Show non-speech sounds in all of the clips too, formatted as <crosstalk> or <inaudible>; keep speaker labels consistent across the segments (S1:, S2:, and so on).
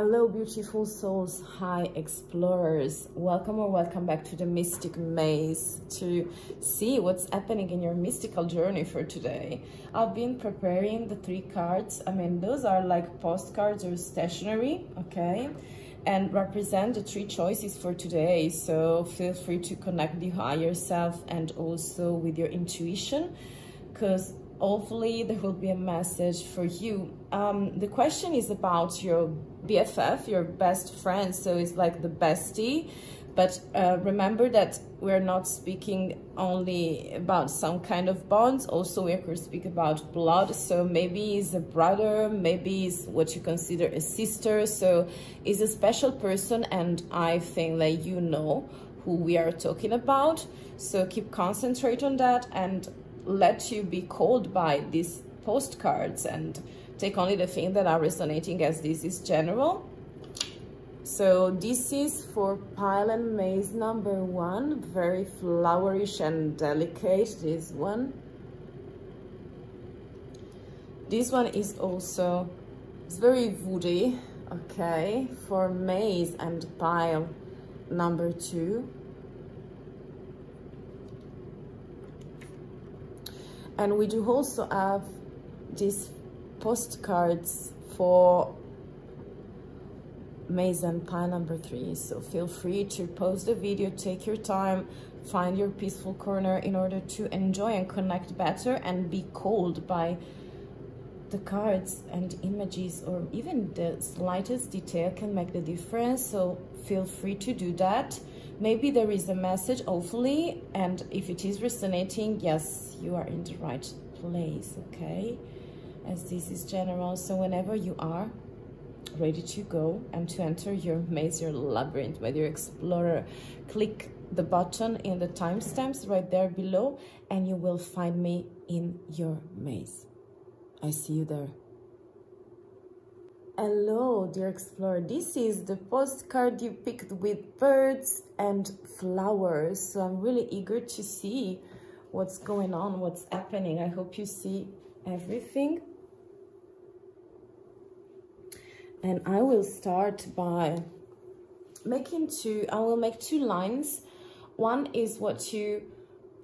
S1: Hello, beautiful souls, high explorers. Welcome or welcome back to the Mystic Maze to see what's happening in your mystical journey for today. I've been preparing the three cards. I mean, those are like postcards or stationery, okay? And represent the three choices for today. So feel free to connect with your higher self and also with your intuition because hopefully there will be a message for you. Um, the question is about your BFF, your best friend, so it's like the bestie. But uh, remember that we're not speaking only about some kind of bonds, also we could speak about blood. So maybe he's a brother, maybe he's what you consider a sister. So he's a special person and I think that you know who we are talking about. So keep concentrate on that and let you be called by these postcards and take only the things that are resonating as this is general. So this is for pile and maze number one, very flowerish and delicate, this one. This one is also, it's very woody, okay, for maze and pile number two. And we do also have these postcards for Mason Pie number three. So feel free to pause the video, take your time, find your peaceful corner in order to enjoy and connect better and be called by the cards and images or even the slightest detail can make the difference. So feel free to do that maybe there is a message hopefully and if it is resonating yes you are in the right place okay? As this is general so whenever you are ready to go and to enter your maze your labyrinth with your explorer click the button in the timestamps right there below and you will find me in your maze. I see you there Hello, dear explorer. This is the postcard you picked with birds and flowers. So I'm really eager to see what's going on, what's happening. I hope you see everything. And I will start by making two, I will make two lines. One is what you,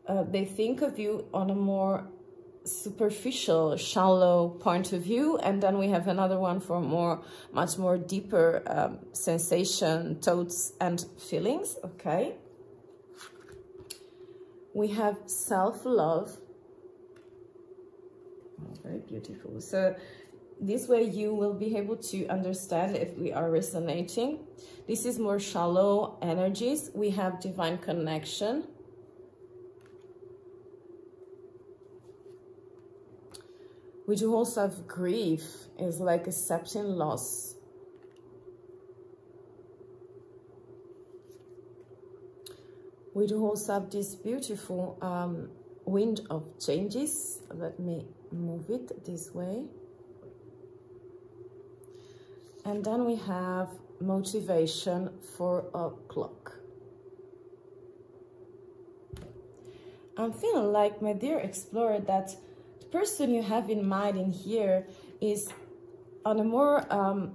S1: uh, they think of you on a more superficial, shallow point of view. And then we have another one for more, much more deeper um, sensation, thoughts and feelings, okay? We have self-love. Oh, very beautiful. So this way you will be able to understand if we are resonating. This is more shallow energies. We have divine connection We do also have grief is like accepting loss. We do also have this beautiful um, wind of changes. Let me move it this way. And then we have motivation for a clock. I'm feeling like, my dear explorer, that person you have in mind in here is on a more um,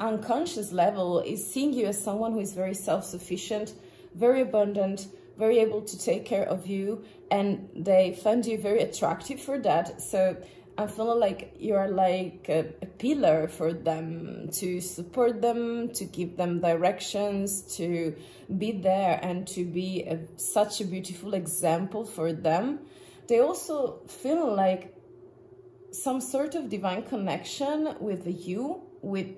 S1: unconscious level is seeing you as someone who is very self-sufficient, very abundant, very able to take care of you, and they find you very attractive for that. So I feel like you're like a, a, pillar for them to support them, to give them directions, to be there and to be a, such a beautiful example for them they also feel like some sort of divine connection with you, with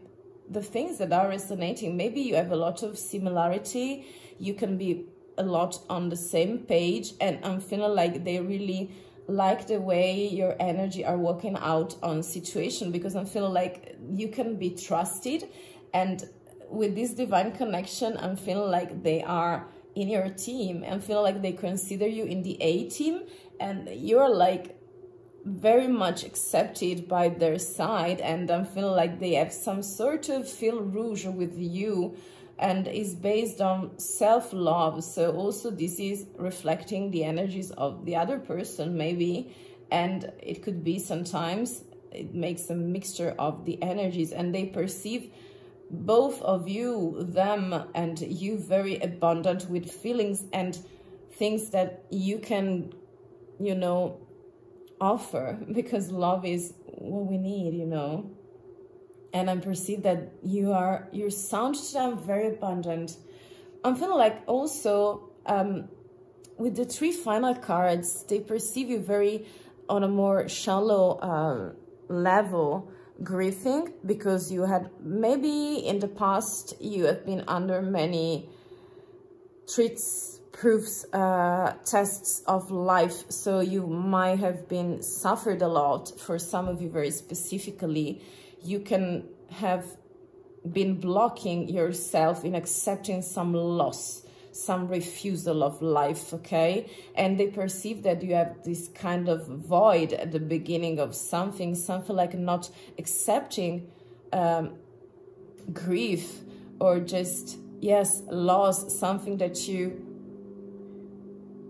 S1: the things that are resonating. Maybe you have a lot of similarity. You can be a lot on the same page and I'm feeling like they really like the way your energy are working out on situation because I'm feeling like you can be trusted and with this divine connection I'm feeling like they are in your team and feel like they consider you in the A team and you're like very much accepted by their side and I feel like they have some sort of fil rouge with you and is based on self-love. So also this is reflecting the energies of the other person maybe and it could be sometimes it makes a mixture of the energies and they perceive both of you, them and you very abundant with feelings and things that you can, you know, offer because love is what we need, you know. And I perceive that you are, you sound very abundant. I'm feeling like also um, with the three final cards, they perceive you very on a more shallow uh, level grieving because you had maybe in the past you have been under many treats proofs uh, tests of life so you might have been suffered a lot for some of you very specifically you can have been blocking yourself in accepting some loss some refusal of life, okay? And they perceive that you have this kind of void at the beginning of something, something like not accepting um, grief or just, yes, loss, something that you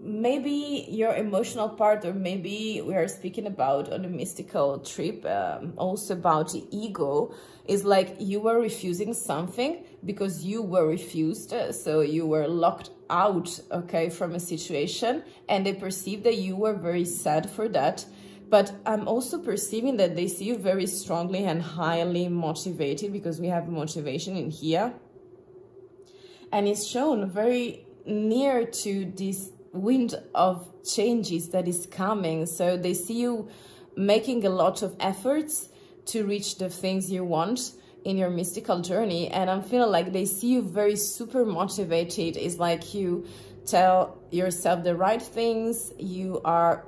S1: maybe your emotional part or maybe we are speaking about on a mystical trip um, also about the ego is like you were refusing something because you were refused uh, so you were locked out okay from a situation and they perceive that you were very sad for that. But i'm also perceiving that they see you very strongly and highly motivated because we have motivation in here. And it's shown very near to this wind of changes that is coming. So they see you making a lot of efforts to reach the things you want in your mystical journey. And I'm feeling like they see you very super motivated. It's like you tell yourself the right things. You are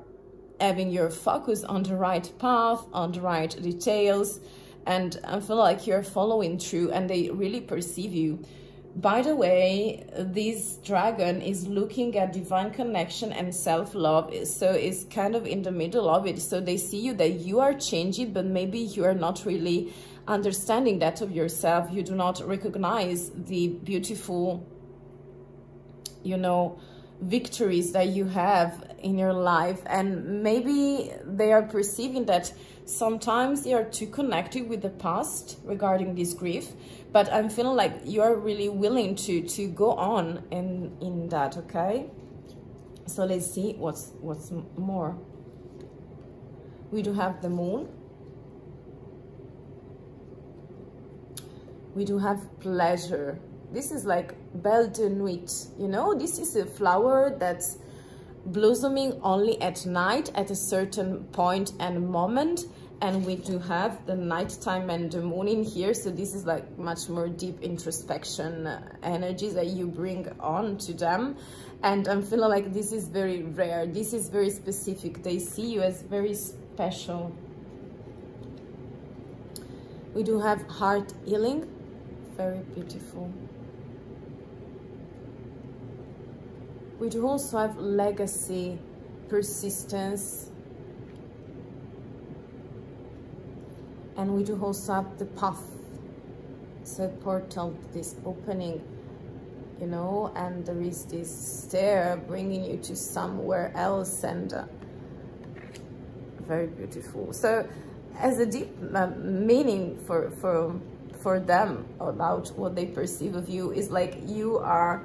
S1: having your focus on the right path, on the right details. And I feel like you're following through and they really perceive you by the way, this dragon is looking at divine connection and self-love. So it's kind of in the middle of it. So they see you that you are changing, but maybe you are not really understanding that of yourself. You do not recognize the beautiful, you know, victories that you have in your life. And maybe they are perceiving that sometimes you are too connected with the past regarding this grief but I'm feeling like you're really willing to to go on in in that okay? So let's see what's what's more. We do have the moon. We do have pleasure. This is like belle de nuit you know? This is a flower that's blossoming only at night at a certain point and moment. And we do have the nighttime and the moon in here. So this is like much more deep introspection energies that you bring on to them. And i'm feeling like this is very rare. This is very specific. They see you as very special. We do have heart healing. Very beautiful we do also have legacy persistence. And we do also have the path so portal this opening you know and there is this stair bringing you to somewhere else and uh, very beautiful. So as a deep uh, meaning for for for them about what they perceive of you is like you are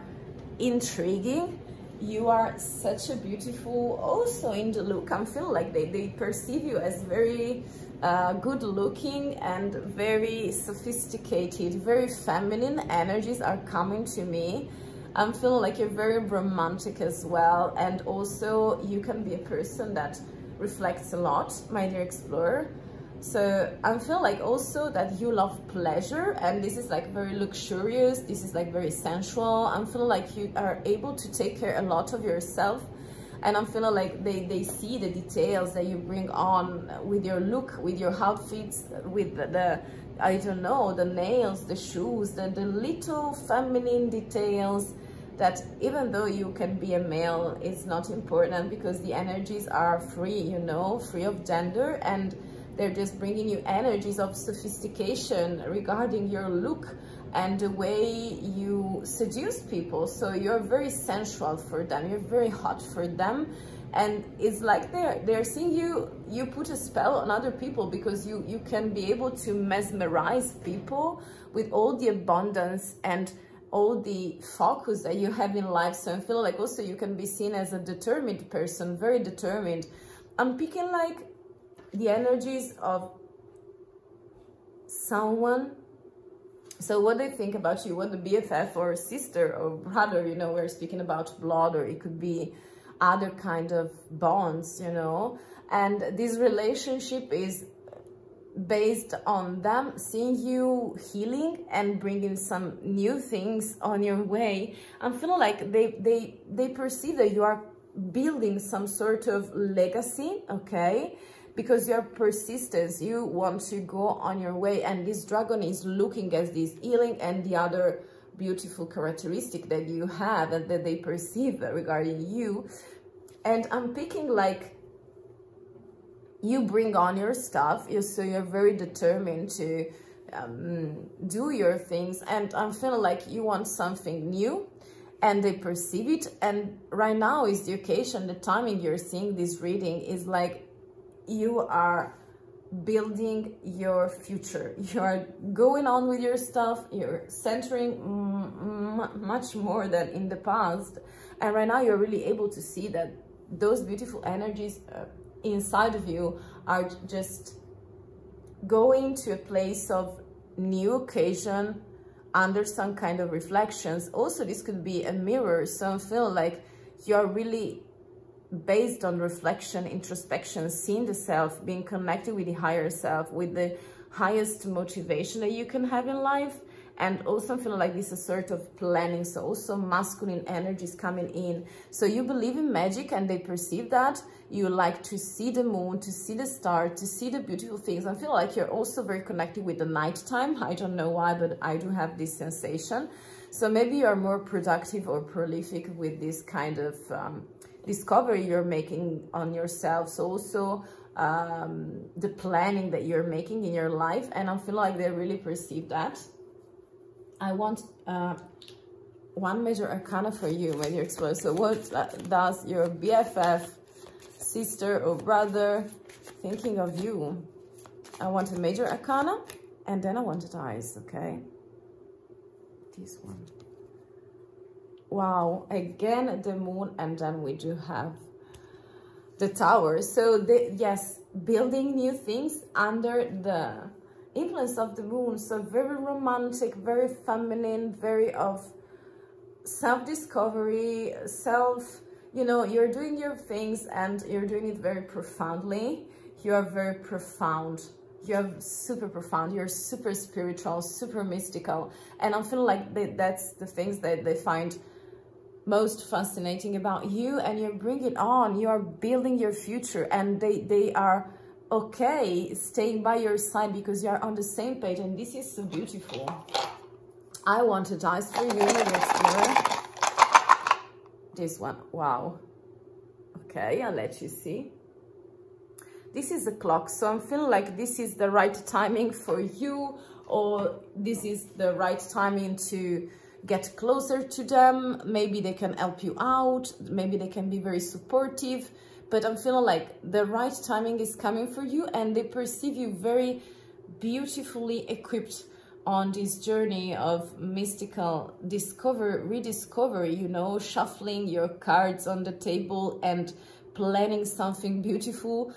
S1: intriguing you are such a beautiful also in the look i'm feeling like they, they perceive you as very uh, good looking and very sophisticated, very feminine energies are coming to me. I'm feeling like you're very romantic as well. And also you can be a person that reflects a lot, my dear explorer. So I'm feeling like also that you love pleasure and this is like very luxurious. This is like very sensual. I'm feeling like you are able to take care a lot of yourself and I'm feeling like they, they see the details that you bring on with your look, with your outfits, with the, the I don't know, the nails, the shoes, the, the little feminine details that even though you can be a male, it's not important because the energies are free, you know, free of gender and they're just bringing you energies of sophistication regarding your look, and the way you seduce people. So you're very sensual for them. You're very hot for them. and it's like they're they're seeing you you put a spell on other people because you you can be able to mesmerize people with all the abundance and all the focus that you have in life so i feel like also you can be seen as a determined person very determined i'm picking like the energies of someone so what they think about you what the bff or sister or brother you know we're speaking about blood or it could be other kind of bonds, you know. And this relationship is based on them seeing you healing and bringing some new things on your way. I'm feeling like they, they, they perceive that you are building some sort of legacy, okay? Because you're persistence, you want to go on your way and this dragon is looking at this healing and the other beautiful characteristic that you have and that they perceive regarding you. And I'm picking like you bring on your stuff you so you're very determined to um, do your things and I'm feeling like you want something new and they perceive it. And right now is the occasion the timing you're seeing this reading is like you are building your future you're going on with your stuff you're centering much more than in the past and right now you're really able to see that those beautiful energies uh, inside of you are just going to a place of new occasion under some kind of reflections. Also, this could be a mirror. So I feel like you're really based on reflection, introspection, seeing the self, being connected with the higher self, with the highest motivation that you can have in life. And also feeling like this is sort of planning. So also masculine energies coming in. So you believe in magic and they perceive that. You like to see the moon to see the star to see the beautiful things. I feel like you're also very connected with the nighttime. I don't know why but i do have this sensation. So maybe you're more productive or prolific with this kind of um, discovery you're making on yourselves also um, the planning that you're making in your life and I feel like they really perceive that I want uh, one major arcana for you when you explore. So what does your BFF, sister or brother thinking of you? I want a major arcana and then I want the dice, okay? This one. Wow, again the moon and then we do have the tower. So the, yes, building new things under the influence of the moon. So very romantic very feminine very of self-discovery self you know you're doing your things and you're doing it very profoundly. You are very profound. You're super profound. You're super spiritual super mystical. And i'm feeling like that's the things that they find most fascinating about you and you bring it on. You are building your future and they they are okay staying by your side because you are on the same page and this is so beautiful. I want to dice for you this one wow. Okay i'll let you see. This is the clock so i'm feeling like this is the right timing for you or this is the right timing to get closer to them. Maybe they can help you out. Maybe they can be very supportive. But I'm feeling like the right timing is coming for you and they perceive you very beautifully equipped on this journey of mystical discover rediscovery you know shuffling your cards on the table and planning something beautiful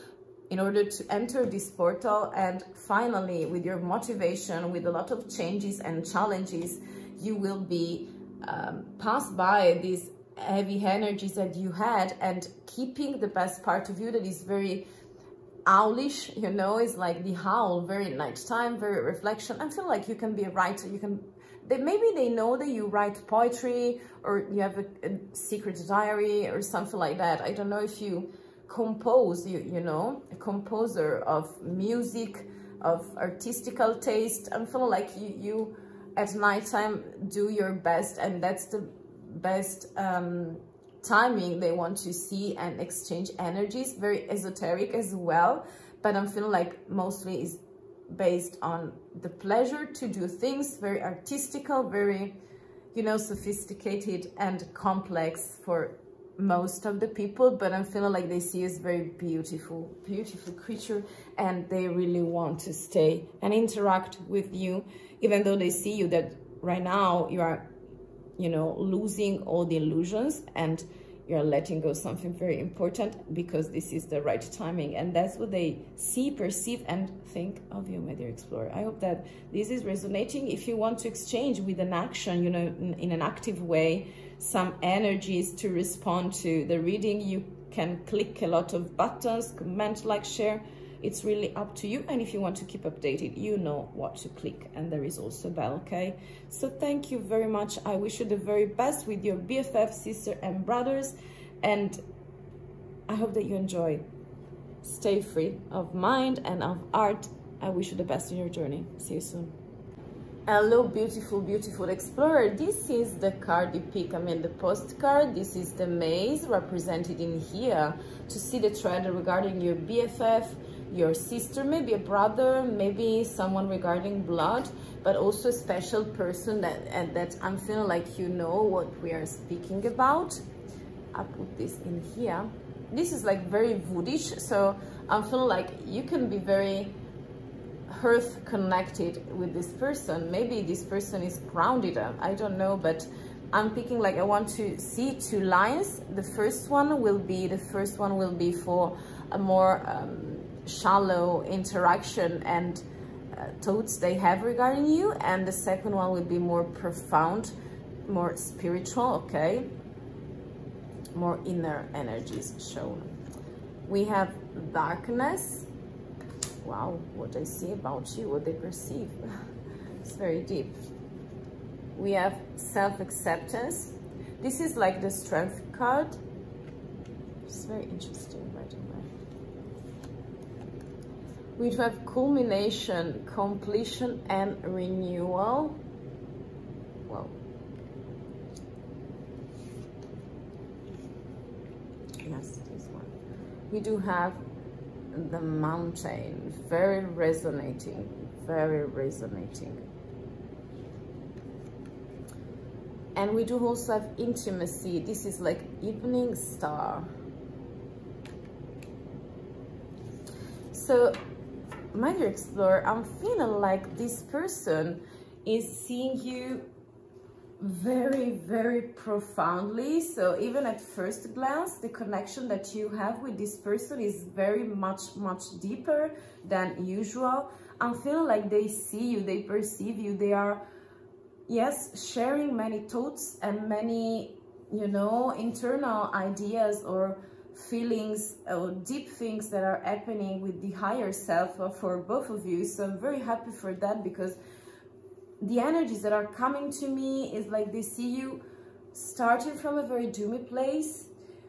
S1: in order to enter this portal and finally with your motivation with a lot of changes and challenges you will be um, passed by these heavy energies that you had and keeping the best part of you that is very owlish, you know, is like the howl, very nighttime, very reflection. I feel like you can be a writer, you can, they, maybe they know that you write poetry or you have a, a secret diary or something like that. I don't know if you compose, you, you know, a composer of music, of artistical taste. I'm feeling like you, you at nighttime do your best and that's the best um, timing they want to see and exchange energies very esoteric as well but i'm feeling like mostly is based on the pleasure to do things very artistical very you know sophisticated and complex for most of the people, but I'm feeling like they see as very beautiful, beautiful creature, and they really want to stay and interact with you, even though they see you that right now you are, you know, losing all the illusions and you're letting go something very important because this is the right timing. And that's what they see perceive and think of you my dear explorer. I hope that this is resonating. If you want to exchange with an action you know in, in an active way some energies to respond to. The reading you can click a lot of buttons comment like share. It's really up to you and if you want to keep updated you know what to click and there is also a bell okay? So thank you very much. I wish you the very best with your bff sister and brothers and i hope that you enjoy. Stay free of mind and of art. I wish you the best in your journey. See you soon hello beautiful beautiful explorer this is the card you pick i mean the postcard this is the maze represented in here to see the trend regarding your bff your sister, maybe a brother, maybe someone regarding blood, but also a special person that, and that I'm feeling like you know what we are speaking about. I put this in here. This is like very woodish, so I'm feeling like you can be very earth connected with this person. Maybe this person is grounded, I don't know, but I'm picking like I want to see two lines. The first one will be, the first one will be for a more um, shallow interaction and uh, thoughts they have regarding you and the second one will be more profound more spiritual okay more inner energies shown we have darkness wow what they see about you what they perceive. <laughs> It's very deep. We have self-acceptance. This is like the strength card. It's very interesting right we have culmination, completion, and renewal. Well, yes, this one. We do have the mountain, very resonating, very resonating. And we do also have intimacy. This is like evening star. So my dear explorer, I'm feeling like this person is seeing you very, very profoundly. So even at first glance, the connection that you have with this person is very much, much deeper than usual. I'm feeling like they see you, they perceive you, they are, yes, sharing many thoughts and many, you know, internal ideas or feelings or deep things that are happening with the higher self for both of you. So I'm very happy for that because the energies that are coming to me is like they see you starting from a very doomy place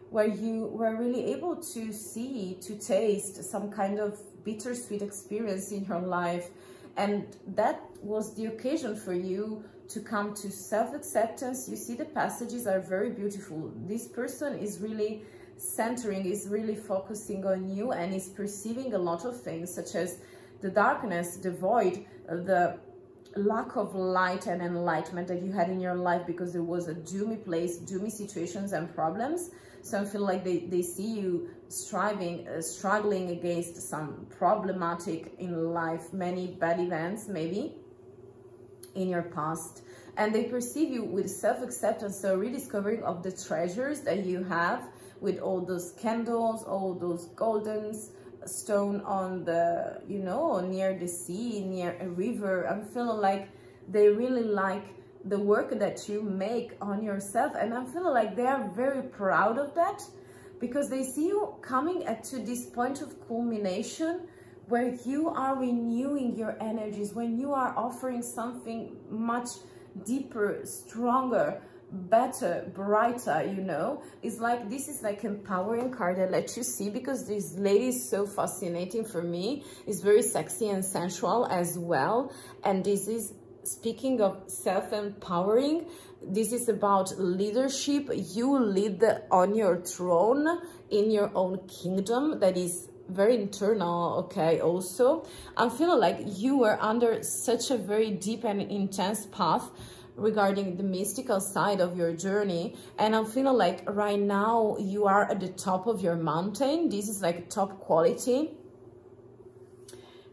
S1: where you were really able to see, to taste some kind of bittersweet experience in your life. And that was the occasion for you to come to self-acceptance. You see the passages are very beautiful. This person is really centering is really focusing on you and is perceiving a lot of things such as the darkness, the void, uh, the lack of light and enlightenment that you had in your life because there was a doomy place, doomy situations and problems. So I feel like they, they see you striving, uh, struggling against some problematic in life, many bad events maybe in your past. And they perceive you with self-acceptance, so rediscovering of the treasures that you have with all those candles, all those golden stone on the, you know, near the sea, near a river. I'm feeling like they really like the work that you make on yourself. And I'm feeling like they are very proud of that because they see you coming at to this point of culmination where you are renewing your energies, when you are offering something much deeper, stronger, better brighter you know? It's like this is like empowering card i let you see because this lady is so fascinating for me. It's very sexy and sensual as well. And this is speaking of self-empowering this is about leadership. You lead on your throne in your own kingdom that is very internal okay also. I'm feeling like you were under such a very deep and intense path regarding the mystical side of your journey and i'm feeling like right now you are at the top of your mountain. This is like top quality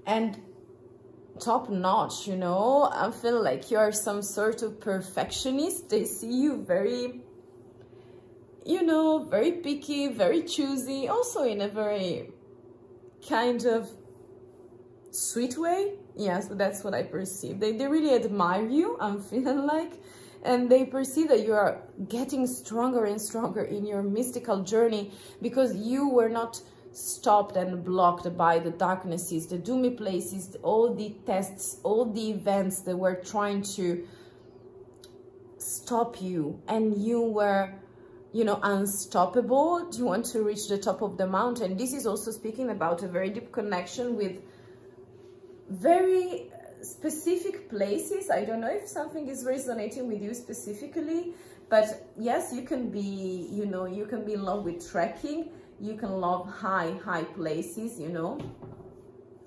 S1: and top notch you know? I feel like you are some sort of perfectionist. They see you very you know very picky very choosy also in a very kind of sweet way yes that's what i perceive. They, they really admire you i'm <laughs> feeling like and they perceive that you are getting stronger and stronger in your mystical journey because you were not stopped and blocked by the darknesses, the doomy places, all the tests, all the events that were trying to stop you and you were you know unstoppable. You want to reach the top of the mountain? This is also speaking about a very deep connection with very specific places. I don't know if something is resonating with you specifically but yes you can be you know you can be in love with trekking. You can love high high places you know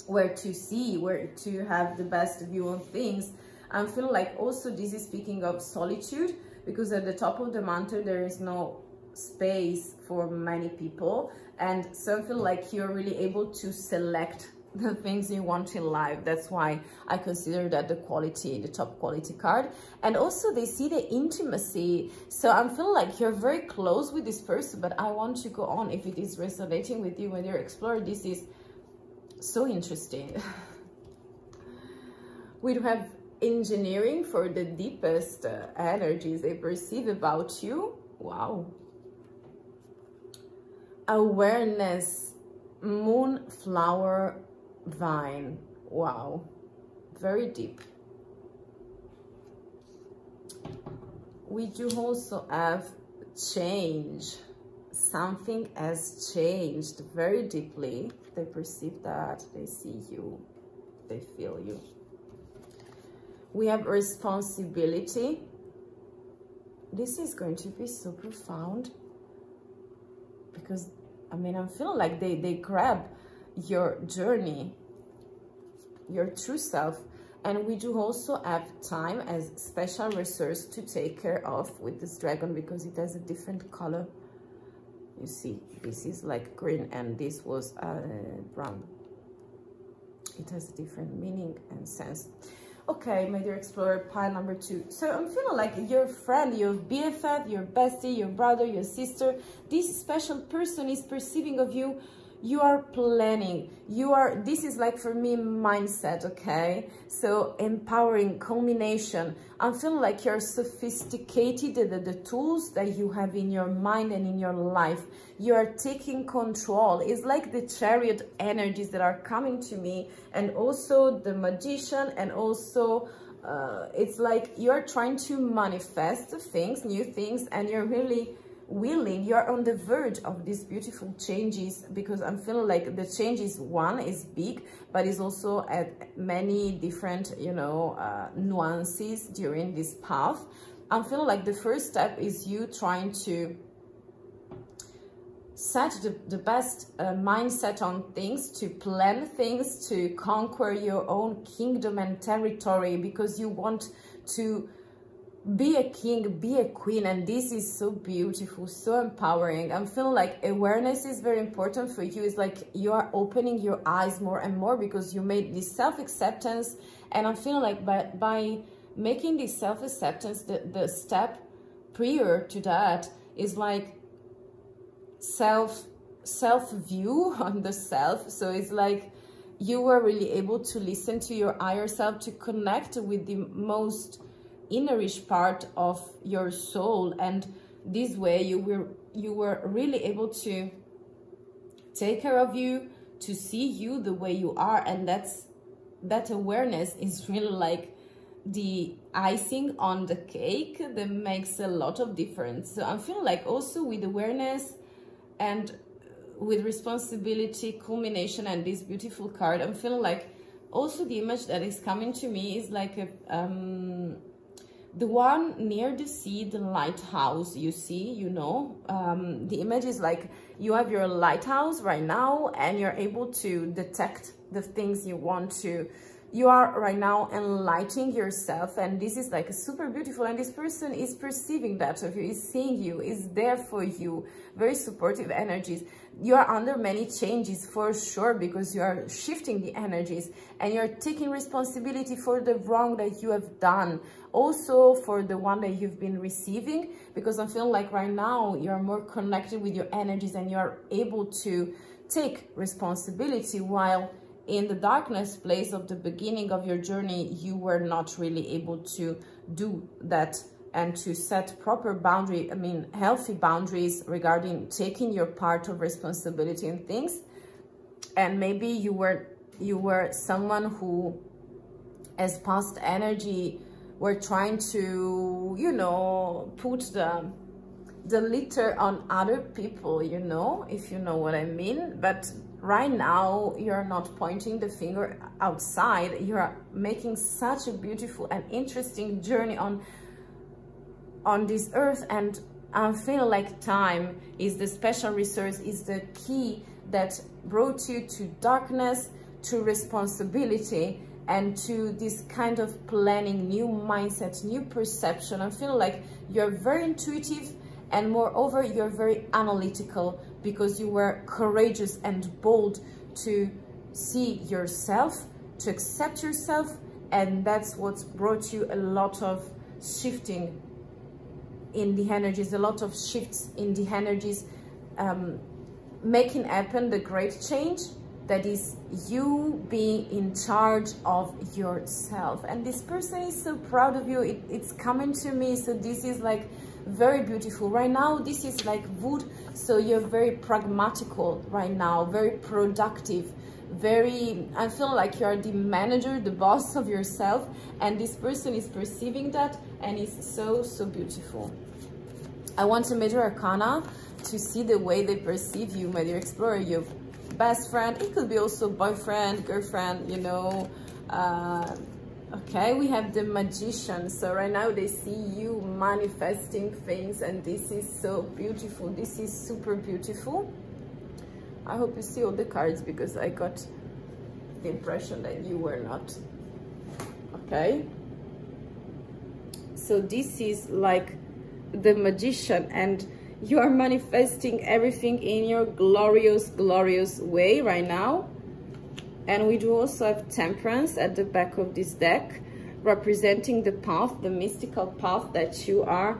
S1: where to see where to have the best view on things. I'm feeling like also this is speaking of solitude because at the top of the mountain there is no space for many people. And so i feel like you're really able to select the things you want in life. That's why I consider that the quality, the top quality card. And also they see the intimacy. So I'm feeling like you're very close with this person, but I want to go on if it is resonating with you when you're exploring. This is so interesting. <laughs> we do have engineering for the deepest uh, energies they perceive about you. Wow. Awareness, moonflower vine. Wow, very deep. We do also have change. Something has changed very deeply. They perceive that, they see you, they feel you. We have responsibility. This is going to be so profound because, I mean, I'm feeling like they, they grab your journey, your true self. And we do also have time as special resource to take care of with this dragon because it has a different color. You see, this is like green and this was uh, brown. It has a different meaning and sense. Okay, my dear explorer, pile number two. So I'm feeling like your friend, your BFF, your bestie, your brother, your sister, this special person is perceiving of you you are planning you are this is like for me mindset okay? So empowering culmination i'm feeling like you're sophisticated the, the tools that you have in your mind and in your life. You are taking control. It's like the chariot energies that are coming to me and also the magician and also uh, it's like you're trying to manifest things new things and you're really willing you're on the verge of these beautiful changes because i'm feeling like the changes one is big but it's also at many different you know uh, nuances during this path. I'm feeling like the first step is you trying to set the, the best uh, mindset on things to plan things to conquer your own kingdom and territory because you want to be a king be a queen and this is so beautiful so empowering. I'm feeling like awareness is very important for you. It's like you are opening your eyes more and more because you made this self-acceptance. And i'm feeling like by by making this self-acceptance the the step prior to that is like self self view <laughs> on the self. So it's like you were really able to listen to your higher self to connect with the most innerish part of your soul and this way you were you were really able to take care of you to see you the way you are and that's that awareness is really like the icing on the cake that makes a lot of difference. So i'm feeling like also with awareness and with responsibility culmination and this beautiful card i'm feeling like also the image that is coming to me is like a um the one near the sea, the lighthouse, you see, you know, um, the image is like you have your lighthouse right now and you're able to detect the things you want to, you are right now enlightening yourself and this is like a super beautiful and this person is perceiving that of you is seeing you is there for you. Very supportive energies. You are under many changes for sure because you are shifting the energies and you're taking responsibility for the wrong that you have done also for the one that you've been receiving because i'm feeling like right now you're more connected with your energies and you're able to take responsibility while in the darkness place of the beginning of your journey, you were not really able to do that and to set proper boundary, I mean, healthy boundaries regarding taking your part of responsibility in things. And maybe you were, you were someone who, as past energy, were trying to, you know, put the, the litter on other people, you know, if you know what I mean. But right now you're not pointing the finger outside. You're making such a beautiful and interesting journey on on this earth. And I feel like time is the special resource is the key that brought you to darkness to responsibility and to this kind of planning new mindset new perception I feel like you're very intuitive and moreover you're very analytical because you were courageous and bold to see yourself, to accept yourself, and that's what's brought you a lot of shifting in the energies, a lot of shifts in the energies, um, making happen the great change that is you being in charge of yourself. And this person is so proud of you. It, it's coming to me. So this is like very beautiful. Right now this is like wood. So you're very pragmatical right now. Very productive. Very i feel like you're the manager the boss of yourself. And this person is perceiving that and it's so so beautiful. I want to major arcana to see the way they perceive you my dear explorer. Your best friend. It could be also boyfriend girlfriend you know. Uh, okay we have the magician. So right now they see you manifesting things and this is so beautiful. This is super beautiful. I hope you see all the cards because i got the impression that you were not. Okay. So this is like the magician and you are manifesting everything in your glorious glorious way right now and we do also have temperance at the back of this deck, representing the path, the mystical path that you are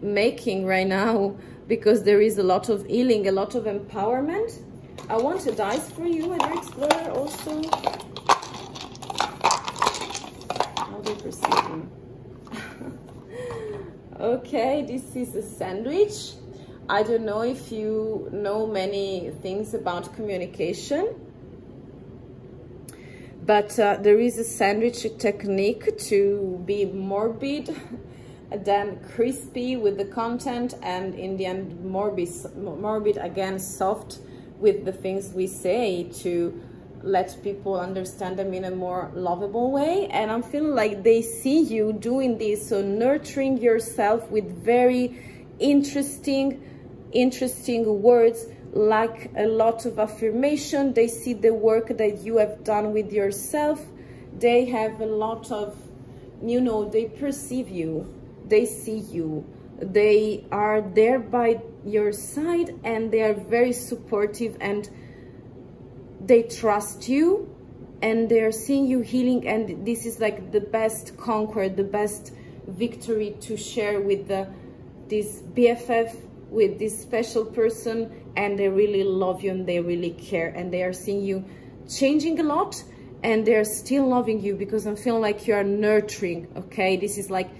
S1: making right now, because there is a lot of healing, a lot of empowerment. I want a dice for you, Other Explorer, also. How do you perceive <laughs> okay, this is a sandwich. I don't know if you know many things about communication but uh, there is a sandwich technique to be morbid then crispy with the content and in the end morbid morbid again soft with the things we say to let people understand them in a more lovable way. And i'm feeling like they see you doing this so nurturing yourself with very interesting interesting words like a lot of affirmation. They see the work that you have done with yourself. They have a lot of, you know, they perceive you. They see you. They are there by your side and they are very supportive and they trust you and they're seeing you healing and this is like the best conquer, the best victory to share with the this BFF with this special person and they really love you and they really care and they are seeing you changing a lot and they're still loving you because I'm feeling like you are nurturing, okay? This is like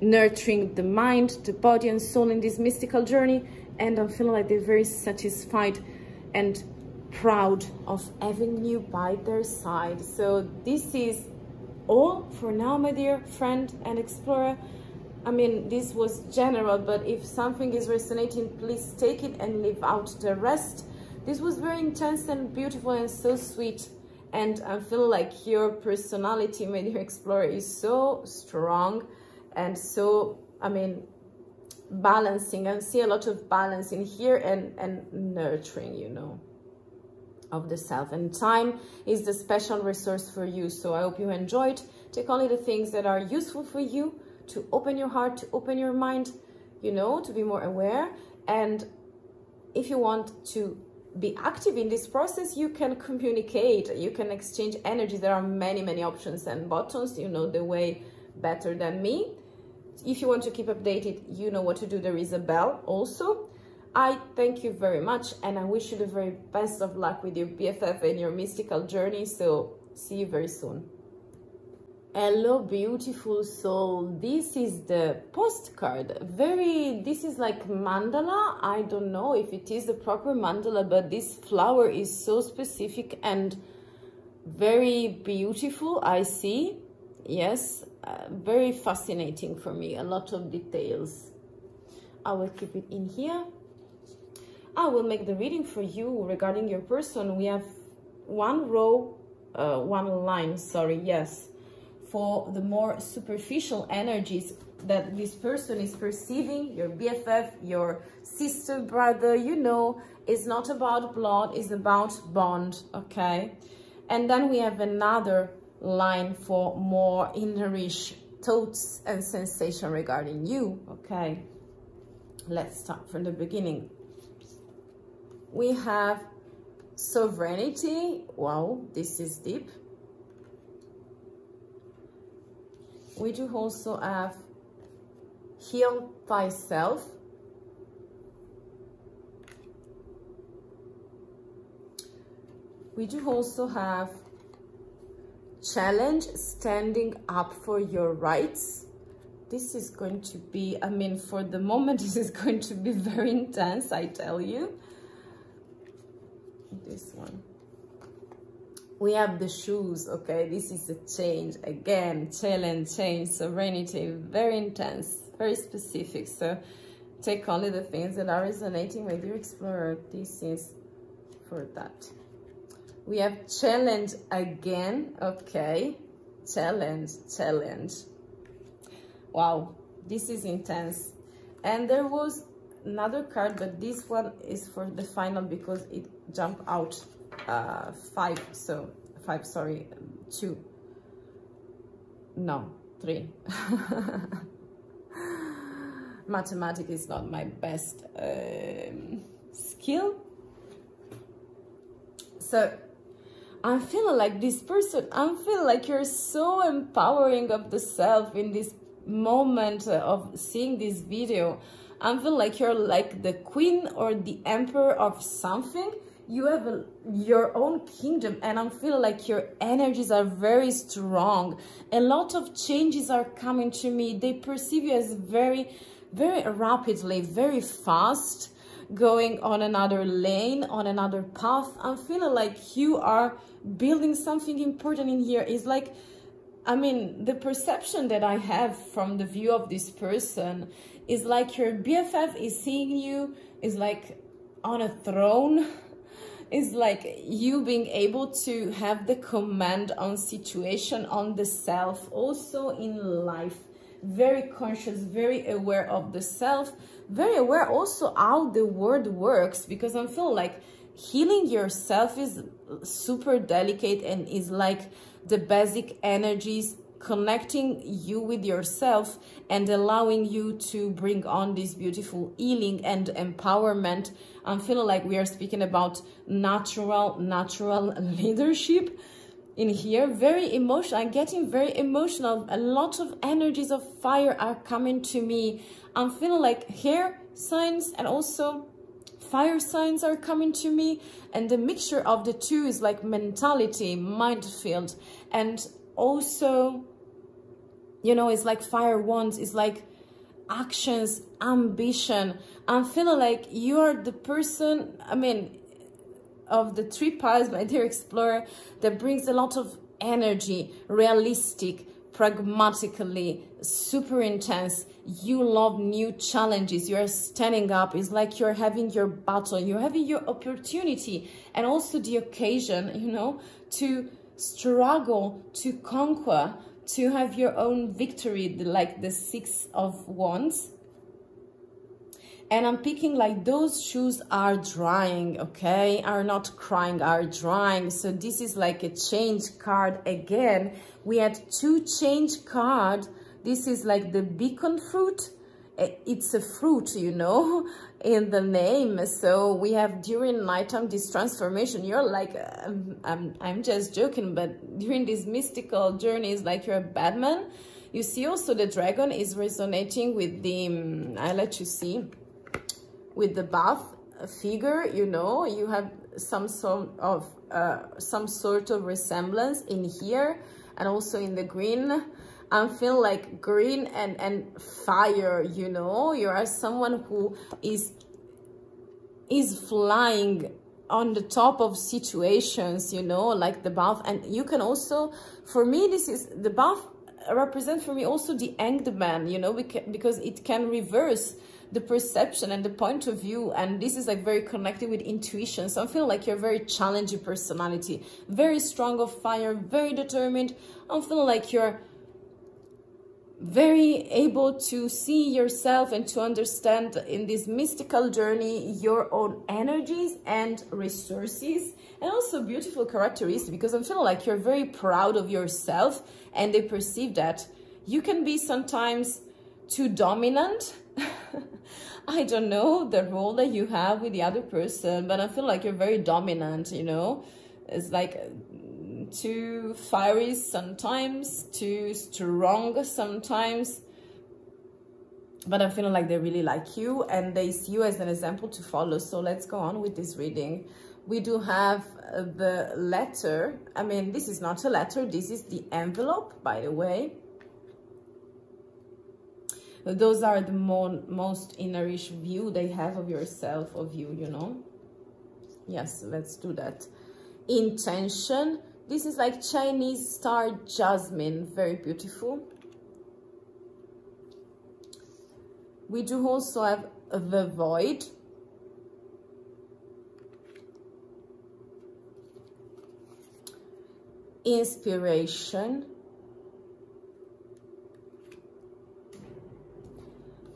S1: nurturing the mind, the body and soul in this mystical journey and I'm feeling like they're very satisfied and proud of having you by their side. So this is all for now, my dear friend and explorer. I mean, this was general, but if something is resonating, please take it and leave out the rest. This was very intense and beautiful and so sweet. And I feel like your personality, my dear explorer, is so strong and so, I mean, balancing. I see a lot of balance in here and, and nurturing, you know. of the self and time is the special resource for you so i hope you enjoyed take only the things that are useful for you to open your heart to open your mind you know to be more aware. And if you want to be active in this process you can communicate you can exchange energy. There are many many options and buttons. You know the way better than me. If you want to keep updated you know what to do. There is a bell also. I thank you very much and I wish you the very best of luck with your BFF and your mystical journey. So see you very soon. Hello, beautiful soul. This is the postcard. Very, this is like mandala. I don't know if it is the proper mandala, but this flower is so specific and very beautiful. I see. Yes, uh, very fascinating for me. A lot of details. I will keep it in here. I will make the reading for you regarding your person. We have one row, uh, one line, sorry, yes, for the more superficial energies that this person is perceiving, your BFF, your sister, brother, you know, it's not about blood, it's about bond, okay? And then we have another line for more innerish thoughts and sensation regarding you, okay? Let's start from the beginning we have sovereignty. Wow, this is deep. We do also have heal thyself. We do also have challenge standing up for your rights. This is going to be, I mean, for the moment, <laughs> this is going to be very intense, I tell you this one we have the shoes okay? This is a change again challenge change serenity very intense very specific. So take only the things that are resonating with your explorer. This is for that. We have challenge again okay? Challenge challenge. Wow this is intense. And there was another card but this one is for the final because it jumped out uh, five so five sorry two no three <laughs> mathematics is not my best um, skill so I'm feeling like this person, I'm feeling like you're so empowering of the self in this moment of seeing this video. I feel like you're like the queen or the emperor of something. You have a, your own kingdom and i'm feeling like your energies are very strong. A lot of changes are coming to me. They perceive you as very, very rapidly, very fast going on another lane, on another path. I'm feeling like you are building something important in here. It's like, I mean, the perception that I have from the view of this person is like your BFF is seeing you, is like on a throne. Is like you being able to have the command on situation, on the self, also in life. Very conscious, very aware of the self, very aware also how the world works because I feel like healing yourself is super delicate and is like the basic energies connecting you with yourself and allowing you to bring on this beautiful healing and empowerment. I'm feeling like we are speaking about natural, natural <laughs> leadership in here. Very emotional. I'm getting very emotional. A lot of energies of fire are coming to me. I'm feeling like hair signs and also fire signs are coming to me. And the mixture of the two is like mentality, mind field, and also you know it's like fire wants, it's like actions ambition. I'm feeling like you are the person i mean of the three piles my dear explorer that brings a lot of energy realistic pragmatically super intense. You love new challenges. You're standing up. It's like you're having your battle. You're having your opportunity and also the occasion you know to struggle to conquer to have your own victory, like the Six of Wands. and I'm picking like those shoes are drying, okay? Are not crying, are drying. So this is like a change card again. We had two change card. This is like the beacon fruit. Eh, it's a fruit, you know, <laughs> in the name. So we have during nighttime this transformation. You're like, um, I'm, I'm just joking, but during this mystical journey, it's like you're a Batman. You see also the dragon is resonating with the, um, I let you see, with the bath figure, you know, you have some sort of uh, some sort of resemblance in here and also in the green. I feel like green and, and fire, you know, you are someone who is is flying on the top of situations, you know, like the bath. And you can also, for me, this is the bath represent for me also the hanged man, you know, because it can reverse the perception and the point of view. And this is like very connected with intuition. So i feel like you're very challenging personality. Very strong of fire very determined. I'm feeling like you're very able to see yourself and to understand in this mystical journey your own energies and resources and also beautiful characteristics because I'm feeling like you're very proud of yourself and they perceive that you can be sometimes too dominant <laughs> I don't know the role that you have with the other person, but I feel like you're very dominant, you know? It's like too fiery sometimes, too strong sometimes. But I'm feeling like they really like you and they see you as an example to follow. So let's go on with this reading. We do have uh, the letter. I mean, this is not a letter. This is the envelope, by the way those are the more, most innerish view they have of yourself of you you know yes let's do that intention this is like chinese star jasmine very beautiful. We do also have the void. Inspiration.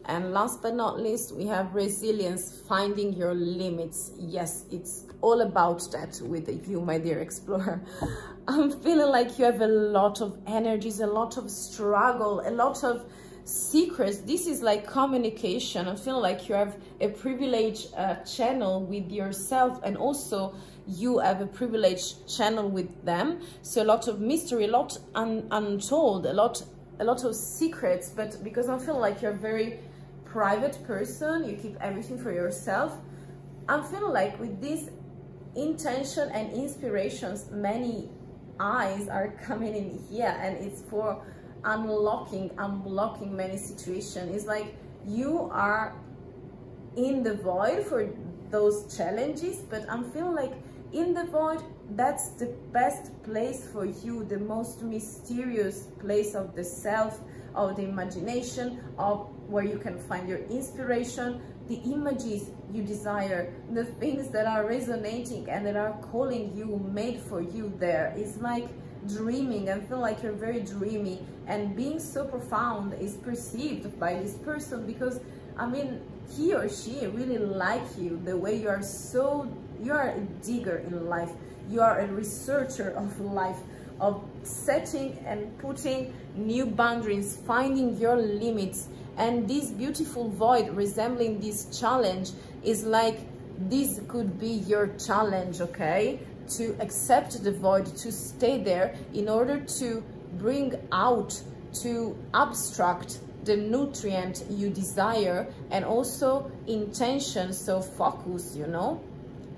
S1: And last but not least, we have resilience, finding your limits. Yes, it's all about that with you, my dear explorer. <laughs> I'm feeling like you have a lot of energies, a lot of struggle, a lot of secrets. This is like communication. I feel like you have a privileged uh, channel with yourself and also you have a privileged channel with them. So a lot of mystery, a lot un untold, a lot a lot of secrets, but because I feel like you're a very private person, you keep everything for yourself. I'm feeling like with this intention and inspirations, many eyes are <laughs> coming in here and it's for unlocking, unblocking many situations. It's like you are in the void for those challenges, but I'm feeling like in the void, that's the best place for you, the most mysterious place of the self, of the imagination, of where you can find your inspiration, the images you desire, the things that are resonating and that are calling you, made for you there. It's like dreaming. And feel like you're very dreamy. And being so profound is perceived by this person because I mean he or she really like you the way you are so you are a digger in life. You are a researcher of life of setting and putting new boundaries finding your limits and this beautiful void resembling this challenge is like this could be your challenge okay? To accept the void to stay there in order to bring out to abstract the nutrient you desire and also intention so focus you know?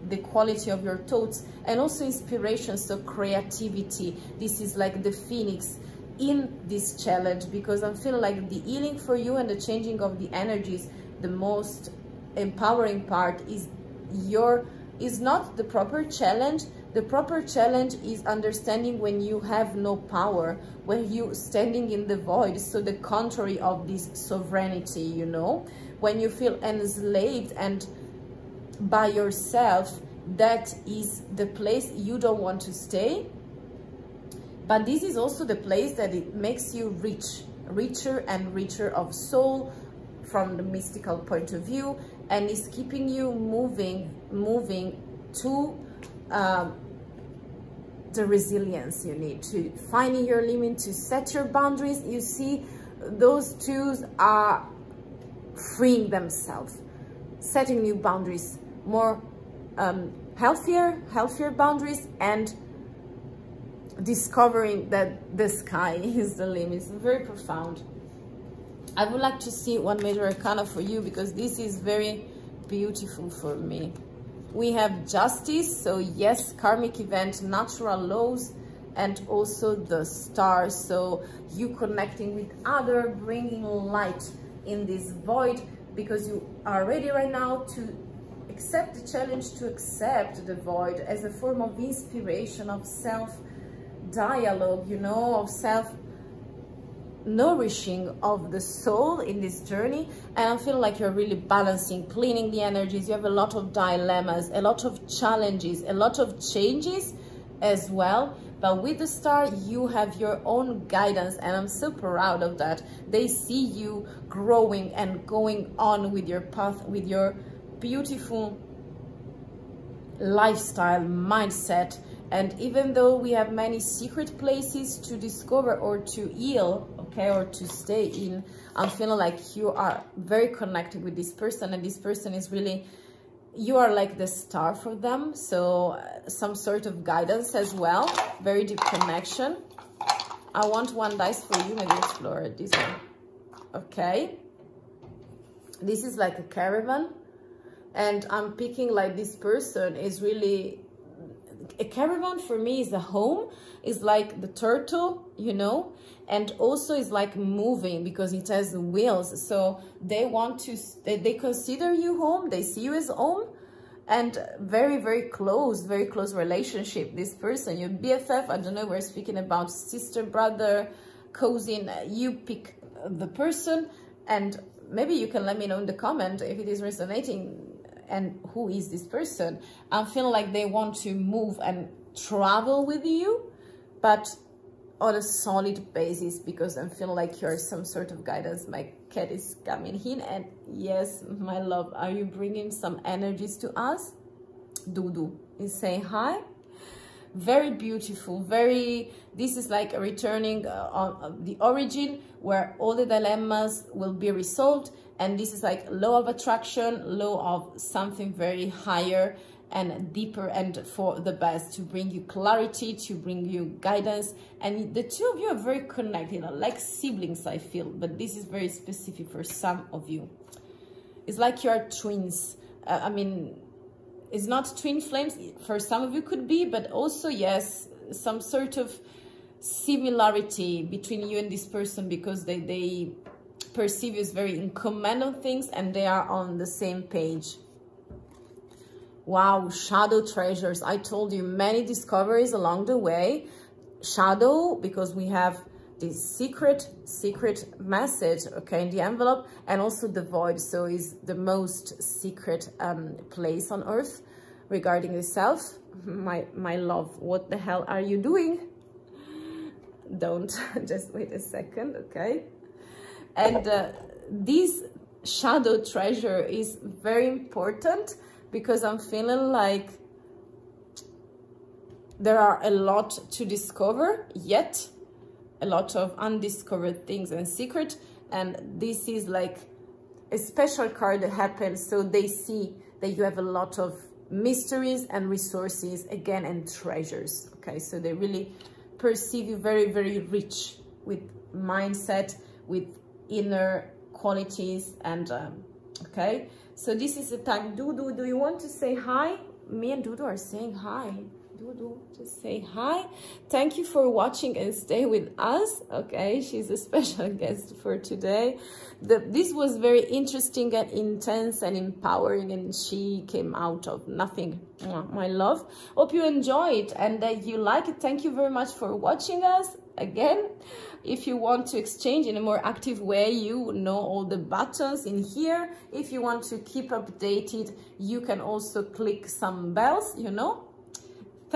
S1: The quality of your thoughts and also inspiration so creativity. This is like the phoenix in this challenge because I'm feeling like the healing for you and the changing of the energies, the most empowering part is your is not the proper challenge. The proper challenge is understanding when you have no power, when you standing in the void. So the contrary of this sovereignty, you know, when you feel enslaved and by yourself, that is the place you don't want to stay but this is also the place that it makes you rich, richer and richer of soul, from the mystical point of view and is keeping you moving, moving to um, the resilience you need to finding your limit, to set your boundaries. You see, those twos are freeing themselves, setting new boundaries, more um, healthier, healthier boundaries and discovering that the sky <laughs> is the limit. It's very profound. I would like to see one major arcana for you because this is very beautiful for me. We have justice, so yes, karmic event, natural laws, and also the stars. So you connecting with other, bringing light in this void because you are ready right now to accept the challenge to accept the void as a form of inspiration, of self dialogue, you know, of self nourishing of the soul in this journey. And I feel like you're really balancing cleaning the energies. You have a lot of dilemmas a lot of challenges a lot of changes as well. But with the star you have your own guidance and I'm so proud of that. They see you growing and going on with your path with your beautiful lifestyle mindset and even though we have many secret places to discover or to heal okay or to stay in i'm feeling like you are very connected with this person and this person is really you are like the star for them. So uh, some sort of guidance as well very deep connection. I want one dice for you maybe explore this one okay? This is like a caravan and i'm picking like this person is really a caravan for me is a home is like the turtle you know and also is like moving because it has wheels. So they want to they, they consider you home they see you as home and very very close very close relationship this person. Your bff i don't know we're speaking about sister brother cousin you pick the person and maybe you can let me know in the comment if it is resonating and who is this person i feel like they want to move and travel with you but on a solid basis because i'm feeling like you're some sort of guidance. My cat is coming in and yes my love are you bringing some energies to us? Dudu is saying hi very beautiful very this is like a returning uh, on the origin where all the dilemmas will be resolved. And this is like law of attraction law of something very higher and deeper and for the best to bring you clarity to bring you guidance. And the two of you are very connected you like siblings i feel. But this is very specific for some of you. It's like you're twins. Uh, i mean it's not twin flames for some of you could be but also yes some sort of similarity between you and this person because they they perceive you as very in command of things and they are on the same page. Wow shadow treasures. I told you many discoveries along the way. Shadow because we have this secret secret message okay in the envelope and also the void so is the most secret um place on earth regarding yourself, my my love what the hell are you doing? Don't <laughs> just wait a second okay? And uh, this shadow treasure is very important because i'm feeling like there are a lot to discover yet a lot of undiscovered things and secret. And this is like a special card that happens so they see that you have a lot of mysteries and resources again and treasures okay? So they really perceive you very very rich with mindset with inner qualities and um, okay? So this is the time dudu do you want to say hi? Me and dudu are saying hi Dudu, just say hi. Thank you for watching and stay with us. Okay, she's a <laughs> special guest for today. The, this was very interesting and intense and empowering and she came out of nothing, my love. Hope you enjoyed and that you like it. Thank you very much for watching us again. If you want to exchange in a more active way, you know all the buttons in here. If you want to keep updated, you can also click some bells, you know,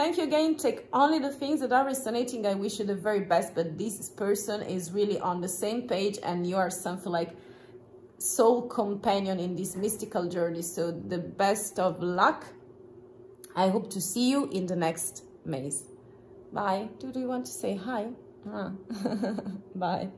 S1: Thank you again. Take only the things that are resonating. I wish you the very best, but this person is really on the same page and you are something like soul companion in this mystical journey. So the best of luck. I hope to see you in the next maze. Bye. Do, you want to say hi? Ah. <laughs> Bye.